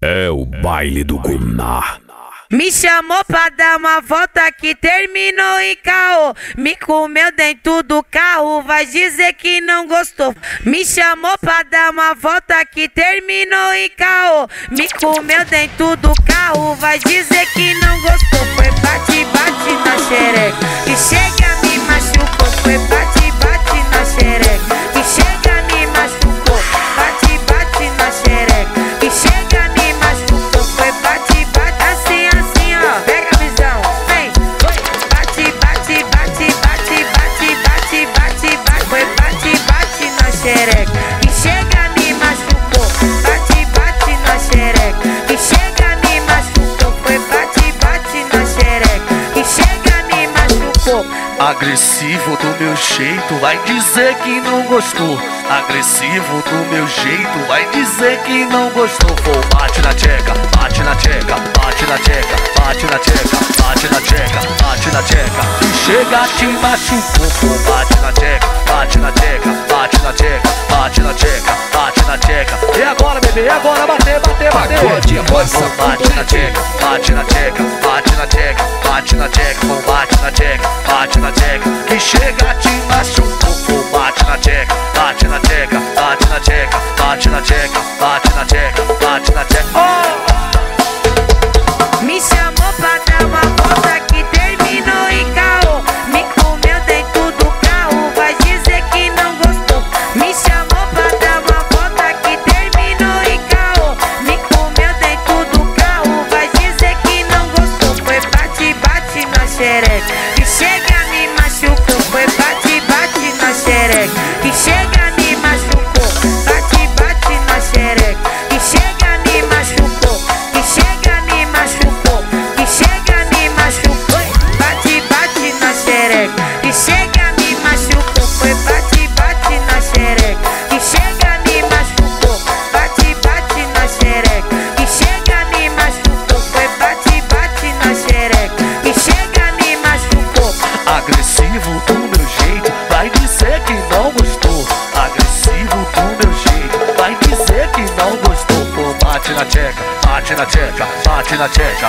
É o baile do Guná. Me chamou pra dar uma volta que terminou em caô. Me comeu dentro do carro, vai dizer que não gostou. Me chamou pra dar uma volta que terminou em caô. Me comeu dentro do carro, vai dizer que não gostou. Foi bate, bate na xereca. Que chega me machucou. Foi bate, bate na xereca. Agressivo do meu jeito, vai dizer que não gostou. Agressivo do meu jeito, vai dizer que não gostou. Vou bate na tcheca, bate na tcheca, bate na tcheca, bate na tcheca, bate na tcheca, bate na tcheca. E chega te machucou. Vou bate na tcheca, bate na tcheca, bate na tcheca, bate na tcheca, bate na tcheca. E agora, bebê, e agora bater, bater, bater. Pagode, roça, bate na tcheca, bate na tcheca, bate na tcheca, bate na tcheca, bate na tcheca, bate na tcheca. Que chega te machucou. Bate na tcheca, bate na tcheca, bate na tcheca, bate na tcheca, bate na tcheca, bate na tcheca. Oh! 那这上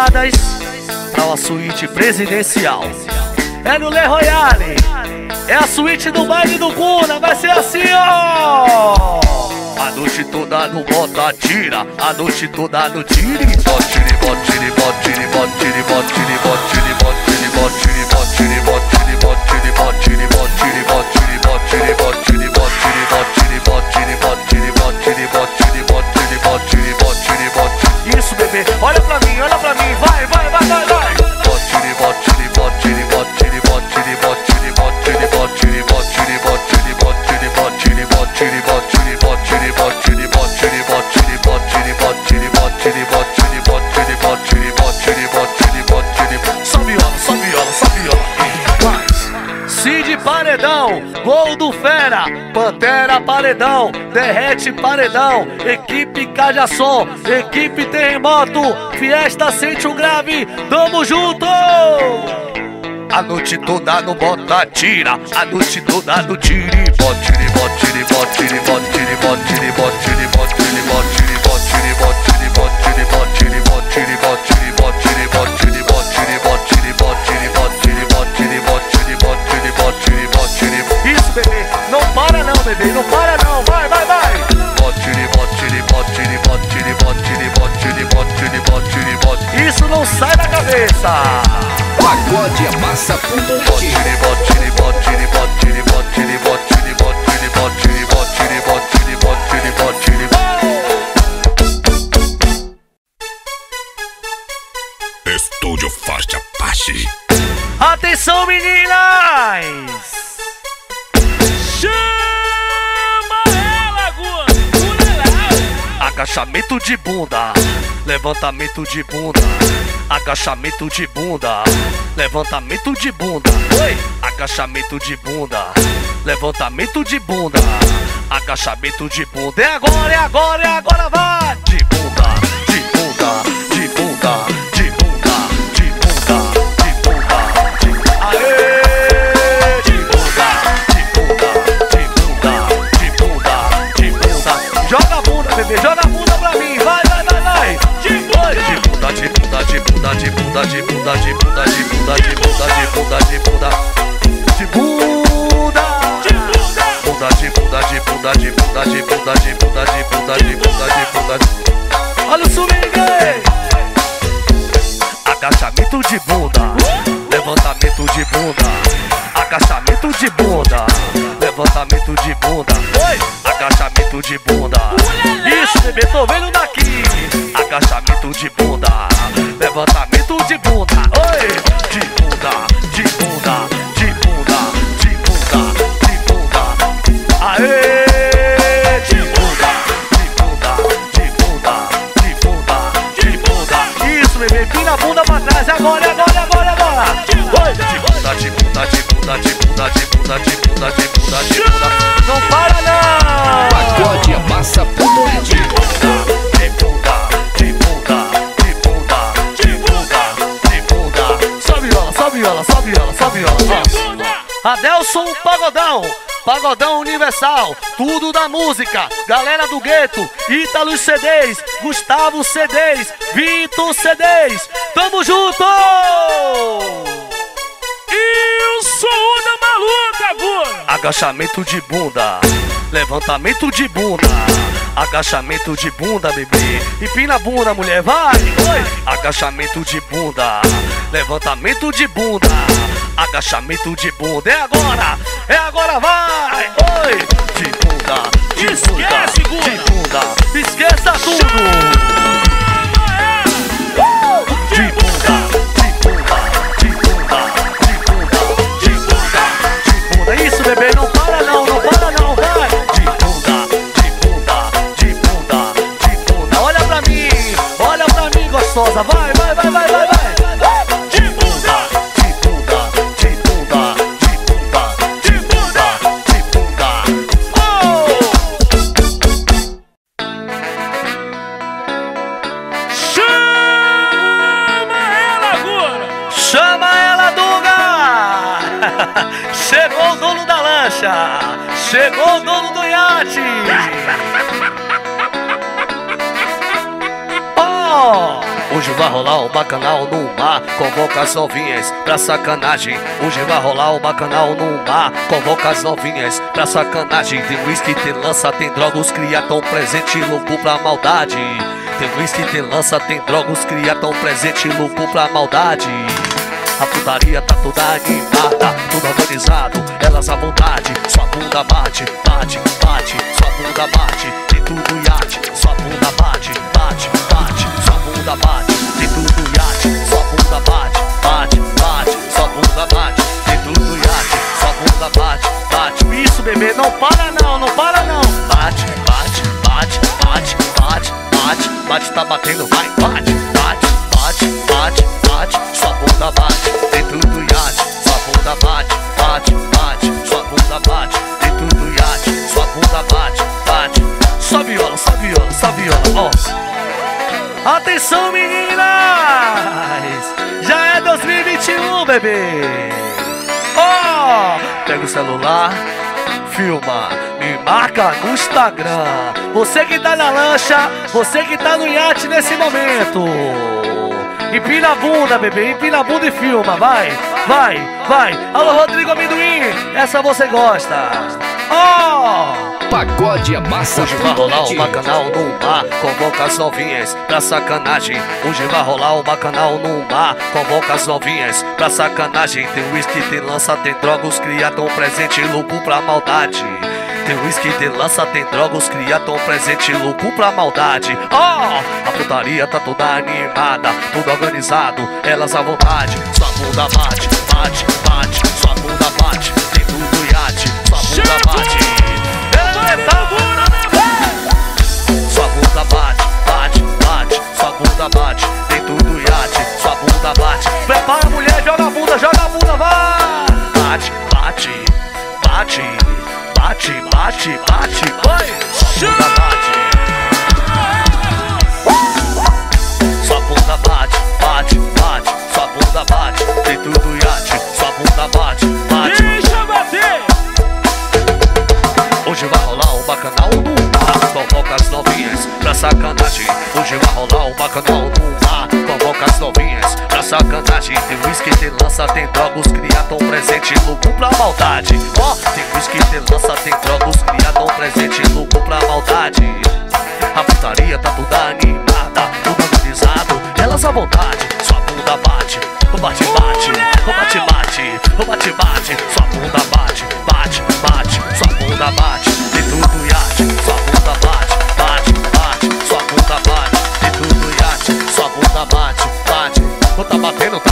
convidadas para uma suíte presidencial. É no Le Royale. É a suíte do baile do Cuna. Vai ser assim, ó. A noite toda no bota tira, a noite toda no tire, bote, tire, bote, tire, bote, tire, tire, Paredão, derrete Paredão, equipe Cajação, equipe Terremoto, Fiesta sente um grave, tamo junto! A noite toda no bota tira, a noite toda no tire, bote, tire, bote, tire, bote, tire, bote, tire, bote, tire, bote, tire, bote, tire, bote, tire, bote, tire, bote, tire, bote, tire, bote, tire, bote, tire, cabeça. Pagode botire, botire, botire, botire, botire, botire. Estúdio Forte Apache. Atenção, meninas! Chama Agachamento de bunda, levantamento de bunda, agachamento de bunda, levantamento de bunda, oi, agachamento de bunda, levantamento de bunda, agachamento de bunda. É agora, é agora, é agora, vai! De Adelson Pagodão, Pagodão Universal, tudo da música, galera do gueto, Ítalo CDs, Gustavo CDs, Vitor CDs, tamo junto! E o som da maluca, Gua! Agachamento de bunda, levantamento de bunda, agachamento de bunda, bebê. Empina a bunda, mulher, vai! Oi! Agachamento de bunda, levantamento de bunda, agachamento de bunda. É agora! É agora, vai! Oi! De bunda, de Esquece, bunda, Guna. de bunda. Esqueça tudo! De bunda, de bunda, de bunda, de bunda, de bunda, de bunda. Isso, bebê, não para não, não para não, vai. De bunda, de bunda, de bunda, de bunda. Olha pra mim, olha pra mim, gostosa. Vai, convoca as novinhas pra sacanagem. Hoje vai rolar o bacanal no mar, convoca as novinhas pra sacanagem. Tem whisky, tem lança, tem droga, os cria tão presente, louco pra maldade. Tem whisky, tem lança, tem droga, os cria tão presente, louco pra maldade. A putaria tá toda animada, tudo organizado, elas à vontade. Sua bunda bate, bate, bate, sua bunda bate, dentro do iate. Sua bunda bate, bate, bate, sua bunda bate, dentro do iate. Sua bunda bate, Isso, bebê, não para não, não para não. Bate, bate, bate, bate, bate, bate, bate, tá batendo, vai, bate, bate, bate, bate, bate, sua bunda bate, dentro do iate, sua bunda bate, bate, bate, sua bunda bate, dentro do iate, sua bunda bate, bate, só viola, só viola, só viola, ó. Atenção meninas, já é 2021, bebê. Ó, pega o celular, filma, me marca no Instagram. Você que tá na lancha, você que tá no iate nesse momento. Empina a bunda, bebê, empina a bunda e filma, vai, vai, vai. Alô, Rodrigo Amendoim, essa você gosta. Ó, Pagode é massa. Hoje vai rolar o bacanal no mar, convoca as novinhas pra sacanagem. Hoje vai rolar o bacanal no mar, convoca as novinhas pra sacanagem. Tem whisky, tem lança, tem drogas, cria presente, louco pra maldade. Tem whisky, tem lança, tem drogas, cria presente, louco pra maldade. Oh, a putaria tá toda animada, tudo organizado, elas à vontade. Sua bunda bate, bate, bunda bate, dentro do iate, sua bunda bate. Prepara mulher, joga a bunda, joga a bunda, vai! Bate, bate, bate, bate, bate, bate, vai! Sua bunda bate. Rolar o bacanal no mar Convoca as novinhas pra sacanagem. Tem whisky, tem lança, tem drogas Cria presente, louco pra maldade. Ó, tem whisky, tem lança, tem drogas Cria presente, louco pra maldade. A putaria tá toda coração tá batendo, tá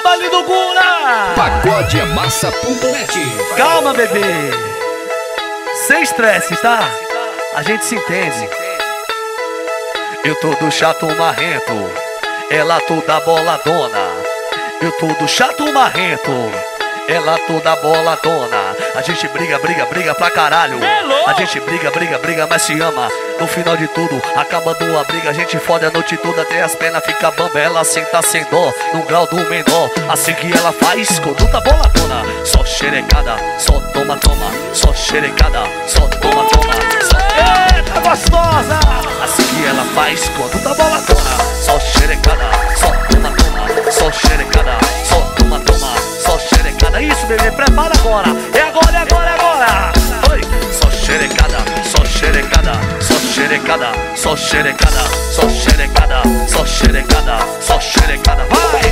O baile do Guna! Pagode é massa.net. Calma, bebê! Sem estresse, tá? A gente se entende. Eu tô do chato marrento, ela toda boladona. Eu tô do chato marrento, ela toda boladona. A gente briga, briga, briga pra caralho. Melô! A gente briga, briga, briga, mas se ama. No final de tudo, acabando a briga, a gente fode a noite toda até as pernas fica bamba. Ela senta sem dó, no grau do menor. Assim que ela faz, conduta boladona. Só xerecada, só toma, toma. Só xerecada, só toma, toma. Só... Eita, gostosa! Assim que ela faz, conduta boladona. Só xerecada, só toma, toma. Só xerecada, bebê, prepara agora. É agora, é agora, é agora. Oi, só xerecada, só xerecada, só xerecada, só xerecada, só xerecada, só xerecada, só xerecada. Vai!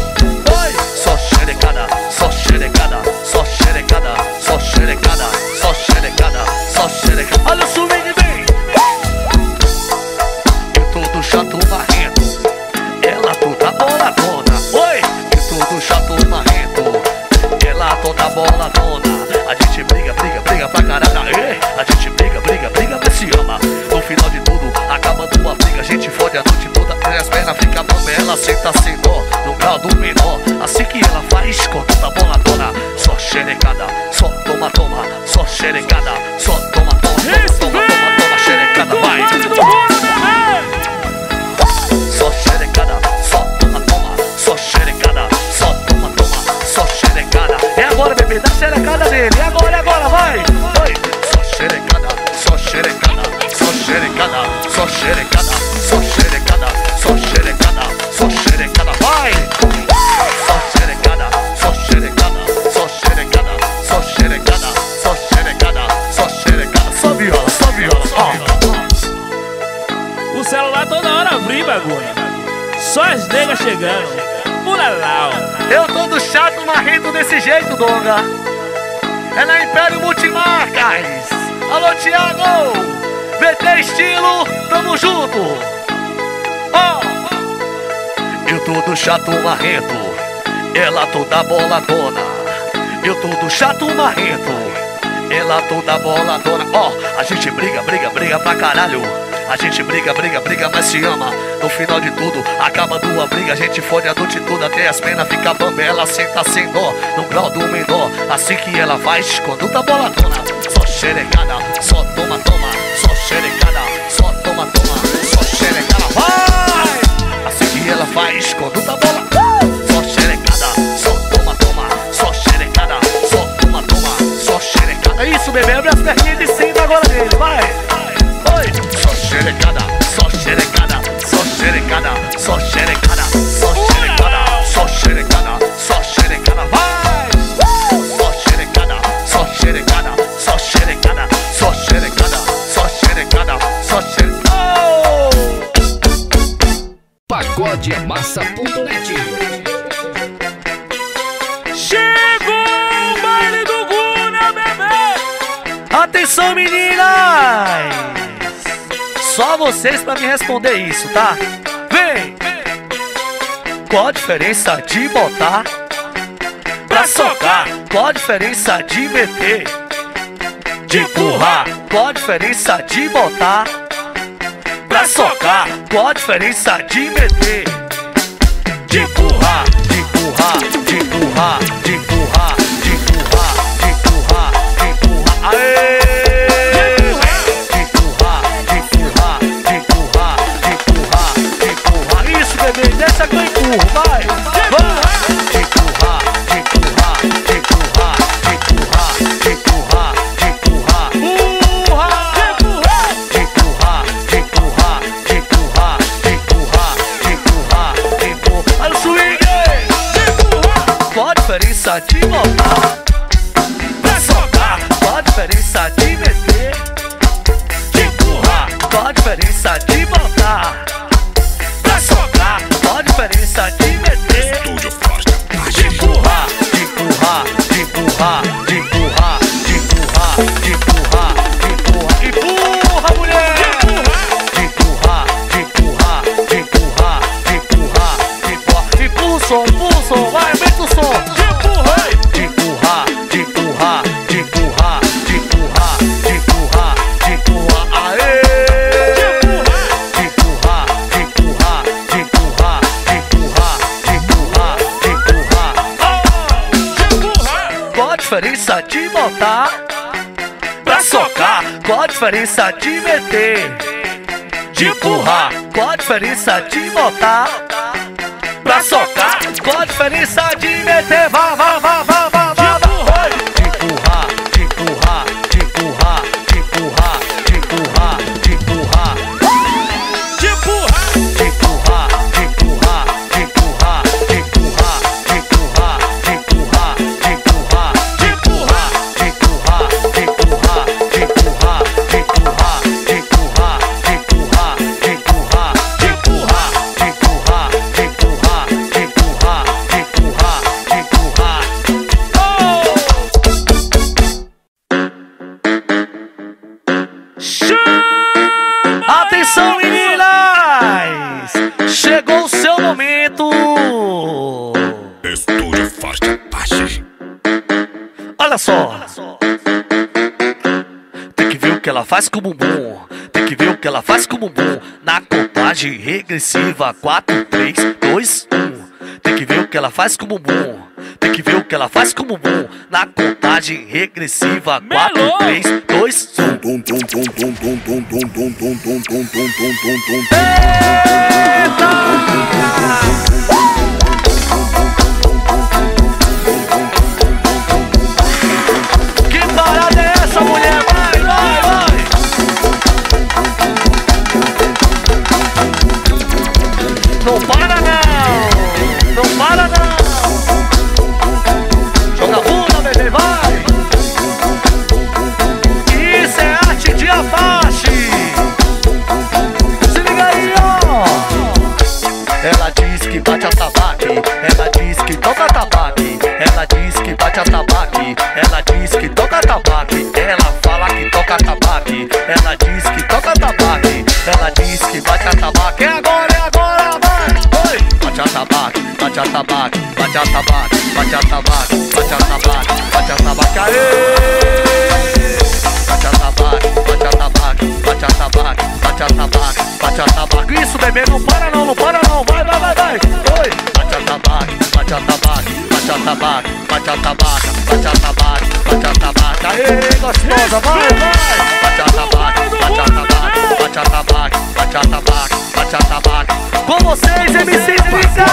Oi, só xerecada, só xerecada, só xerecada, só xerecada, desse jeito, Donga. É na Império Multimarcas. Alô, Thiago. VT Estilo, tamo junto. Ó. Eu do chato marrento. Ela toda boladona. Eu tô do chato marrento. ela toda boladona. Ó, a gente briga, briga, briga pra caralho. A gente briga, briga, briga, mas se ama. No final de tudo, acaba tua briga. A gente fode a noite toda até as penas fica bamba. Ela senta sem dó, no grau do menor. Assim que ela faz, quando tá boladona. Só xerecada, só toma, toma. Só xerecada, só toma, toma. Só xerecada, vai! Assim que ela faz, quando tá bola. Só xerecada, só toma, toma. Só xerecada, só toma, toma. Só xerecada. É isso, bebê. Abre as perninhas de cima agora dele, vai! Oi! Xerecada, só xerecada, só xerecada, só xerecada, só xerecada, só xerecada, só xerecada, vai! Só xerecada, só xerecada, só xerecada, só xerecada, só xerecada, só xerecada. Guna, bebê! Atenção, meninas! Só vocês pra me responder isso, tá? Vem! Qual a diferença de botar pra socar? Qual a diferença de meter? De empurrar? Qual a diferença de botar pra socar? Qual a diferença de meter? De empurrar, de empurrar, de empurrar, de empurrar, Estúdio Forte. Empurrar, de empurrar, empurrar, empurrar. Diferença de meter? De empurrar, qual a diferença de voltar pra socar? Qual a diferença de meter? Vá, vá, vá, vá, Atenção, meninas! Chegou o seu momento! Estúdio Forte Apache Olha só! Tem que ver o que ela faz com o bumbum. Tem que ver o que ela faz com o bumbum. Na contagem regressiva: 4, 3, 2, 1. Tem que ver o que ela faz com o bumbum. Tem que ver o que ela faz com o bumbum. Na contagem regressiva: 4, Melou! 3, 2, 1. Que atabaque, bate atabaque, bate atabaque, bate atabaque, aê! Bate atabaque, bate atabaque, bate atabaque, bate atabaque, bate atabaque. Isso, bebê, não para não, não para não, vai, vai, vai, vai. Oi! Bate atabaque, bate atabaque, bate atabaque, bate atabaque, bate atabaque, bate atabaque, aê, gostosa, vai, vai! Bate atabaque, bate atabaque, bate atabaque, bate atabaque, bate atabaque. Com vocês, MC Trinca!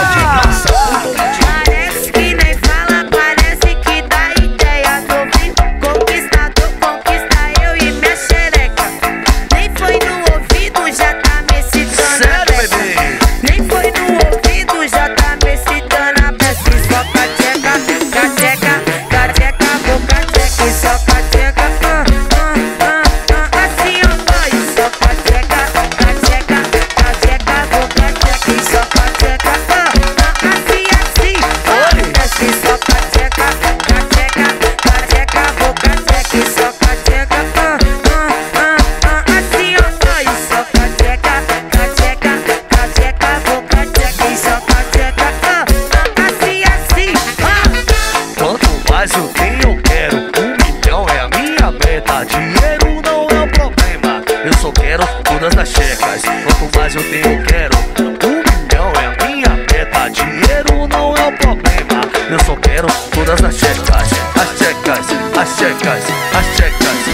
Quero todas as checas. Quanto mais eu tenho, eu quero. Um milhão é a minha meta. Dinheiro não é o problema. Eu só quero todas as checas. As checas, as checas, as checas.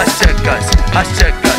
as secas, as.